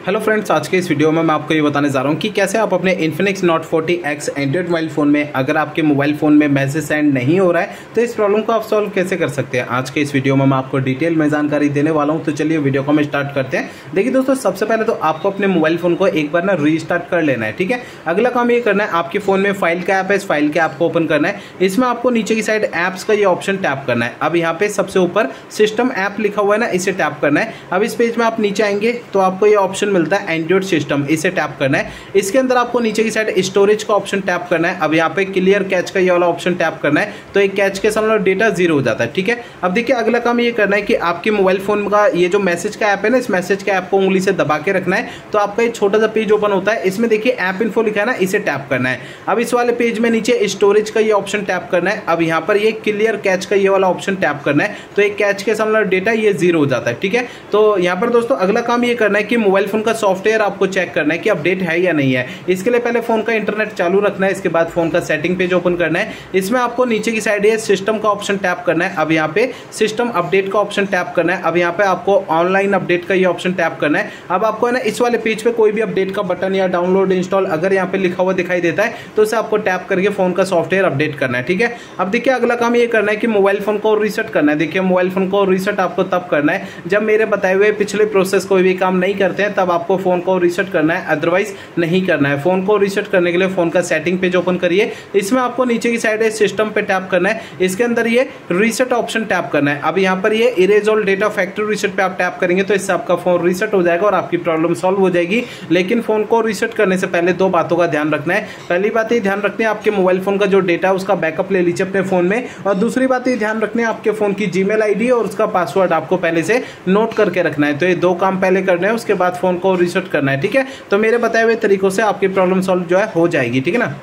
Hello friends आज के इस वीडियो में मैं आपको ये बताने जा रहा हूँ कि कैसे आप अपने Infinix note 40X Android mobile phone में, अगर आपके मोबाइल फ़ोन में मैसेज सेंड नहीं हो रहा है तो इस प्रॉब्लम को आप सॉल्व कैसे कर सकते हैं? आज के इस वीडियो में मैं आपको डिटेल में जानकारी देने वाला हूँ तो चलिए वीडियो को हम स्टार्ट करते हैं। देखिए दोस्तों, सबसे पहले तो आपको अपने मोबाइल फ़ोन को एक बार ना रीस्टार्ट कर लेना है, ठीक है? अगला काम ये करना है, आपके फ़ोन में फ़ाइल का ऐप है, इस फ़ाइल के ऐप को ओपन करना है। इसमें आपको नीचे की साइड ऐप्स का ये ऑप्शन टैप करना है। अब यहाँ पे सबसे ऊपर सिस्टम ऐप लिखा हुआ है ना, इसे टैप करना है। अब इस पेज में आप नीचे आएँगे तो आपको ये ऑप्शन मिलता है एंड्रॉइड सिस्टम इसे टैप करना है। इसके अंदर आपको नीचे की साइड स्टोरेज का ऑप्शन टैप करना है। अब यहाँ पे क्लियर कैच का ये वाला ऑप्शन टैप करना है। तो एक कैच के सामने डेटा ज़ीरो हो जाता है, ठीक है? अब देखिए, अगला काम ये करना है कि आपके मोबाइल फ़ोन का ये जो मैसेज का ऐप है ना, इस मैसेज के ऐप को उंगली से दबा के रखना है। तो आपका एक छोटा सा पेज ओपन होता है। इसमें देखिए ऐप इन्फो लिखा है ना, इसे टैप करना है। अब इस वाले पेज में नीचे स्टोरेज का ये ऑप्शन टैप करना है। अब यहाँ पर ये क्लियर कैच का ये वाला ऑप्शन टैप करना है। तो एक कैच के सामने डेटा ये ज़ीरो हो जाता है, ठीक है? तो यहाँ पर दोस्तों, अगला काम ये करना है कि मोबाइल फ़ोन का सॉफ्टवेयर आपको चेक करना है कि अपडेट है या नहीं है। इसके लिए पहले फ़ोन का इंटरनेट चालू रखना है, इसके बाद फ़ोन का सेटिंग पेज ओपन करना है। इसमें आपको नीचे की साइड सिस्टम का ऑप्शन टैप करना है। अब यहाँ पे सिस्टम अपडेट का ऑप्शन टैप करना है। अब यहाँ पे आपको ऑनलाइन अपडेट का ये ऑप्शन टैप करना है। अब आपको है ना, इस वाले पेज पे कोई भी अपडेट का बटन या डाउनलोड, इंस्टॉल अगर यहाँ पे लिखा हुआ दिखाई देता है तो उसे आपको टैप करके फ़ोन का सॉफ्टवेयर अपडेट करना है, ठीक है? अब देखिए, अगला काम ये करना है कि मोबाइल फ़ोन को रीसेट करना है। देखिए, मोबाइल फ़ोन को रीसेट आपको तब करना है जब मेरे बताए हुए पिछले प्रोसेस कोई भी काम नहीं करते हैं, तब आपको फ़ोन को रीसेट करना है अदरवाइज़ नहीं करना है। फ़ोन को रीसेट करने के लिए फ़ोन का सेटिंग पेज ओपन करिए। इसमें आपको नीचे की साइड है सिस्टम पे टैप करना है। इसके अंदर ये रीसेट ऑप्शन टैप करना है। अब यहाँ पर ये erase all data factory reset पे आप टैप करेंगे तो इससे आपका फ़ोन रीसेट हो जाएगा और आपकी प्रॉब्लम सॉल्व हो जाएगी। लेकिन फ़ोन को रीसेट करने से पहले दो बातों का ध्यान रखना है। पहली बात ये ध्यान रखनी है आपके मोबाइल फ़ोन का जो डेटा है, उसका बैकअप ले लीजिए अपने फ़ोन में। और दूसरी बात ये ध्यान रखनी है आपके फ़ोन की जीमेल आईडी और उसका पासवर्ड आपको पहले से नोट करके रखना है। तो ये दो काम पहले करने हैं, उसके बाद फ़ोन को रिसेट करना है, ठीक है? तो मेरे बताए हुए तरीकों से आपकी प्रॉब्लम सॉल्व जो है हो जाएगी, ठीक है ना?